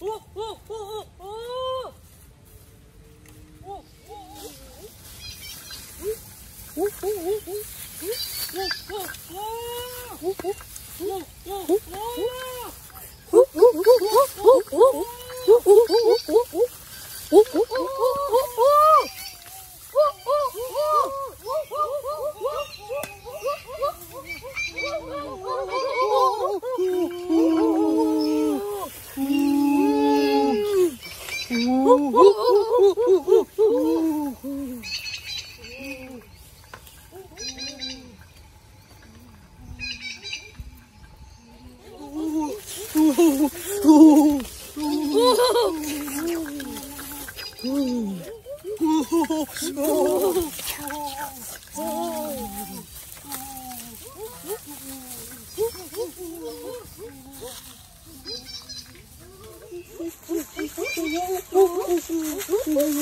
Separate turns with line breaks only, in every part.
おおお Oh,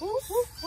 Mm-hmm.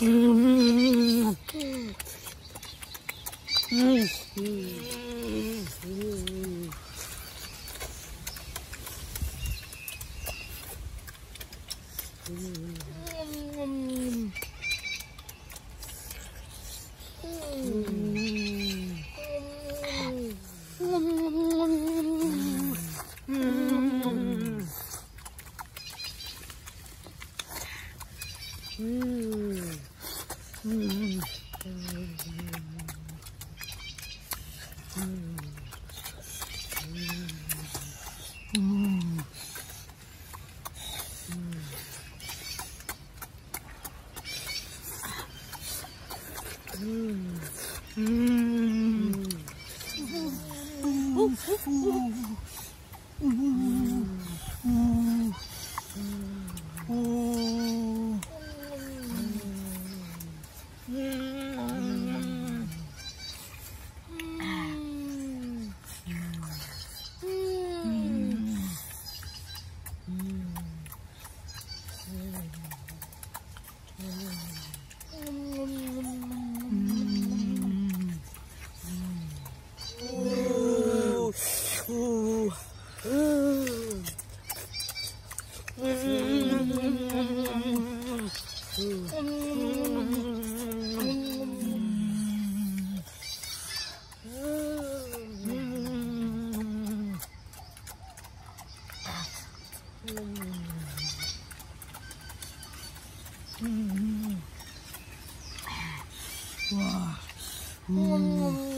Mmm. 음. 음. 음. 음. Mm. 음. 음. 와. 음.